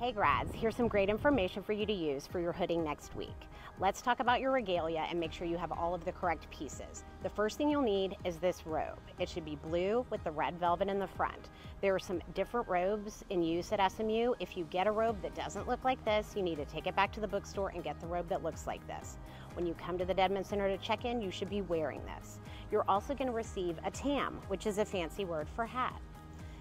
Hey grads, here's some great information for you to use for your hooding next week. Let's talk about your regalia and make sure you have all of the correct pieces. The first thing you'll need is this robe. It should be blue with the red velvet in the front. There are some different robes in use at SMU. If you get a robe that doesn't look like this, you need to take it back to the bookstore and get the robe that looks like this. When you come to the Dedman Center to check in, you should be wearing this. You're also gonna receive a tam, which is a fancy word for hat.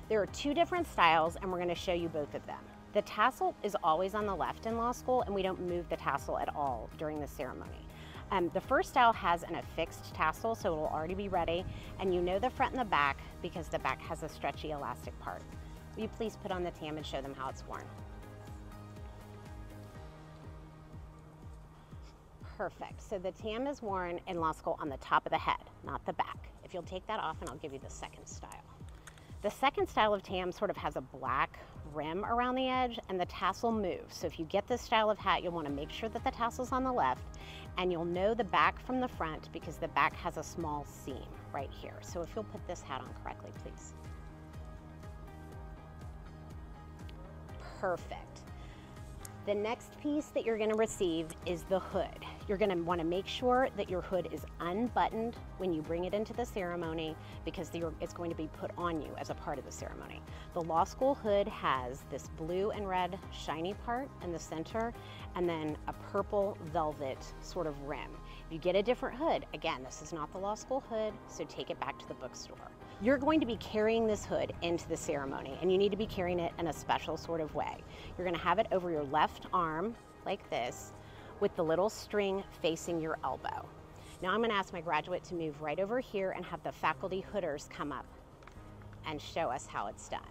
There are two different styles and we're gonna show you both of them. The tassel is always on the left in law school and we don't move the tassel at all during the ceremony. Um, the first style has an affixed tassel, so it'll already be ready, and you know the front and the back because the back has a stretchy elastic part. Will you please put on the tam and show them how it's worn? Perfect. So the tam is worn in law school on the top of the head, not the back. If you'll take that off and I'll give you the second style. The second style of tam sort of has a black rim around the edge and the tassel moves. So if you get this style of hat, you'll wanna make sure that the tassel's on the left and you'll know the back from the front because the back has a small seam right here. So if you'll put this hat on correctly, please. Perfect. The next piece that you're gonna receive is the hood. You're gonna wanna make sure that your hood is unbuttoned when you bring it into the ceremony because it's going to be put on you as a part of the ceremony. The law school hood has this blue and red shiny part in the center and then a purple velvet sort of rim. If you get a different hood, again, this is not the law school hood, so take it back to the bookstore. You're going to be carrying this hood into the ceremony and you need to be carrying it in a special sort of way. You're gonna have it over your left arm like this with the little string facing your elbow. Now I'm gonna ask my graduate to move right over here and have the faculty hooders come up and show us how it's done.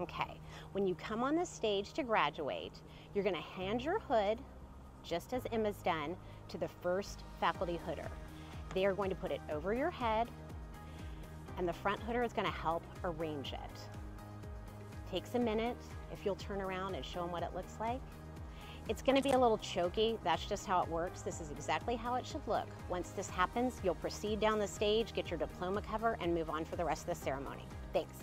Okay, when you come on the stage to graduate, you're gonna hand your hood, just as Emma's done, to the first faculty hooder. They are going to put it over your head and the front hooder is gonna help arrange it. Takes a minute if you'll turn around and show them what it looks like. It's gonna be a little choky, that's just how it works. This is exactly how it should look. Once this happens, you'll proceed down the stage, get your diploma cover, and move on for the rest of the ceremony. Thanks.